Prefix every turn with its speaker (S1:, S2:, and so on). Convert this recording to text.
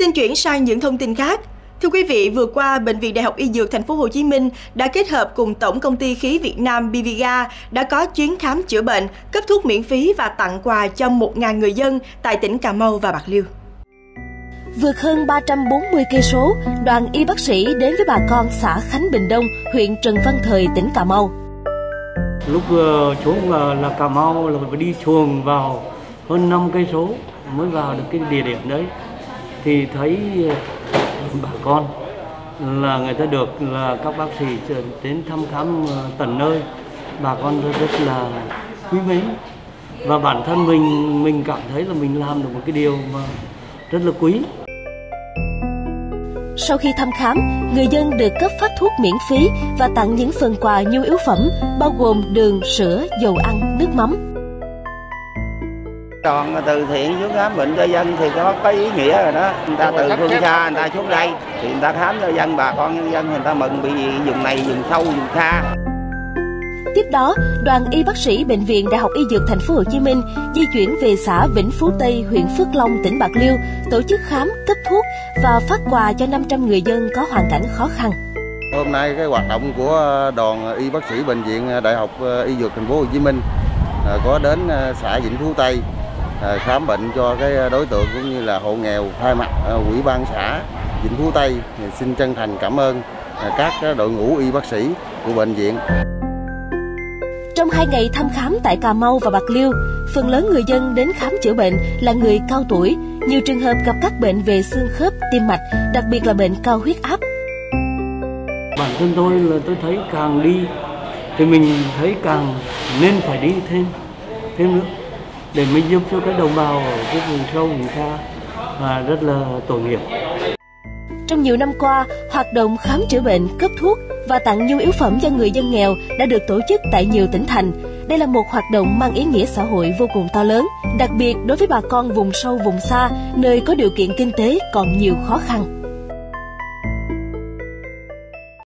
S1: Xin chuyển sang những thông tin khác. Thưa quý vị, vừa qua Bệnh viện Đại học Y Dược Thành phố Hồ Chí Minh đã kết hợp cùng Tổng công ty khí Việt Nam Biviga đã có chuyến khám chữa bệnh, cấp thuốc miễn phí và tặng quà cho 1.000 người dân tại tỉnh Cà Mau và Bạc Liêu.
S2: Vượt hơn 340 cây số, đoàn y bác sĩ đến với bà con xã Khánh Bình Đông, huyện Trần Văn Thời, tỉnh Cà Mau.
S3: Lúc uh, xuống là, là Cà Mau là phải đi xuồng vào hơn 5 cây số mới vào được cái địa điểm đấy thì thấy ờ, bà con là người ta được là các bác sĩ đến thăm khám ờ, tận nơi. Bà con rất là quý mến. Và bản thân mình mình cảm thấy là mình làm được một cái điều mà rất là quý.
S2: Sau khi thăm khám, người dân được cấp phát thuốc miễn phí và tặng những phần quà nhu yếu phẩm bao gồm đường, sữa, dầu ăn, nước mắm.
S4: Đoàn từ thiện xuống khám bệnh cho dân thì có có ý nghĩa rồi đó. Người ta từ phương xa người ta xuống đây thì người ta khám cho dân bà con nhân dân người ta mừng bị vùng này vùng sâu vùng xa.
S2: Tiếp đó, đoàn y bác sĩ bệnh viện Đại học Y Dược Thành phố Hồ Chí Minh di chuyển về xã Vĩnh Phú Tây, huyện Phước Long, tỉnh Bạc Liêu, tổ chức khám, cấp thuốc và phát quà cho 500 người dân có hoàn cảnh khó khăn.
S5: Hôm nay cái hoạt động của đoàn y bác sĩ bệnh viện Đại học Y Dược Thành phố Hồ Chí Minh à, có đến à, xã Vĩnh Phú Tây khám bệnh cho cái đối tượng cũng như là hộ nghèo thay mặt quỹ ban xã Vĩnh Phú Tây xin chân thành cảm ơn các đội ngũ y bác sĩ của bệnh viện.
S2: Trong hai ngày thăm khám tại Cà Mau và Bạc Liêu, phần lớn người dân đến khám chữa bệnh là người cao tuổi, nhiều trường hợp gặp các bệnh về xương khớp, tim mạch, đặc biệt là bệnh cao huyết áp.
S3: Bản thân tôi là tôi thấy càng đi thì mình thấy càng nên phải đi thêm thêm nữa để mình giúp cho các đồng bào ở cái vùng sâu vùng xa và rất là tội nghiệp.
S2: Trong nhiều năm qua, hoạt động khám chữa bệnh, cấp thuốc và tặng nhu yếu phẩm cho người dân nghèo đã được tổ chức tại nhiều tỉnh thành. Đây là một hoạt động mang ý nghĩa xã hội vô cùng to lớn, đặc biệt đối với bà con vùng sâu vùng xa, nơi có điều kiện kinh tế còn nhiều khó khăn.